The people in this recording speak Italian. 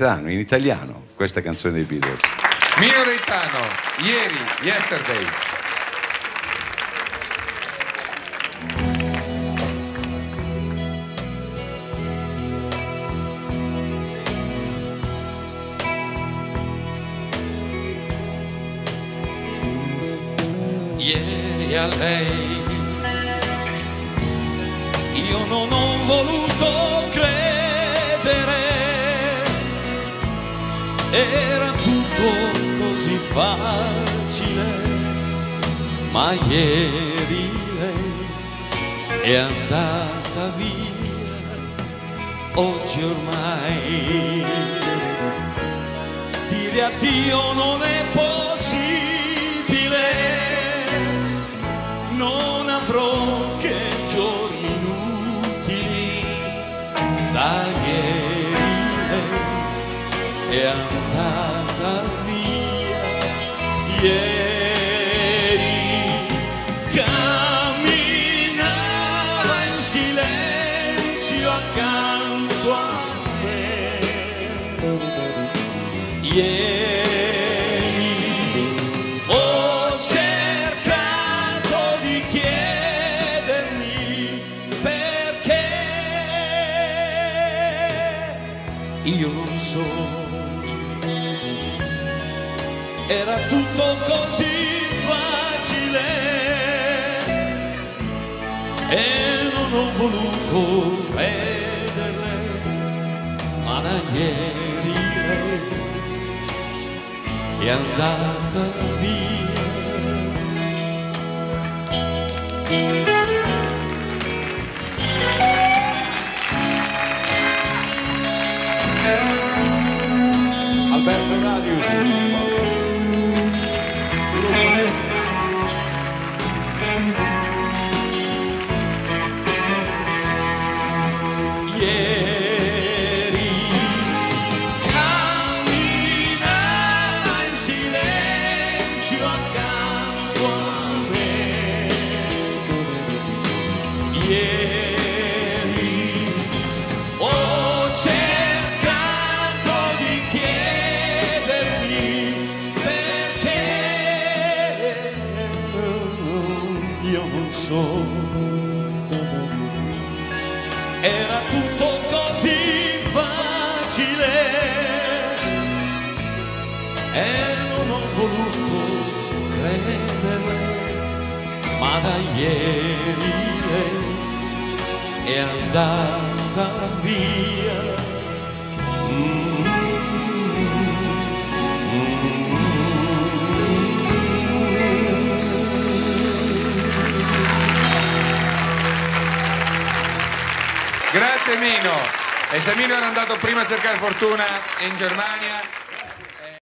in italiano questa canzone dei Beatles. Mino Reitano, ieri, yesterday. Ieri a lei io non ho voluto era tutto così facile, ma ieri lei è andata via, oggi ormai dire addio non è possibile, non avrò che giorni inutili da ieri lei è andata via ieri camminava in silenzio accanto a me. Ieri ho cercato di chiedermi perché. Io non so era tutto così facile e non ho voluto crederle ma da ieri lei è andata via. Alberto Radio. Era tutto così facile e non ho voluto crederle, ma da ieri è andata via. Grazie Mino. E se Mino era andato prima a cercare fortuna in Germania,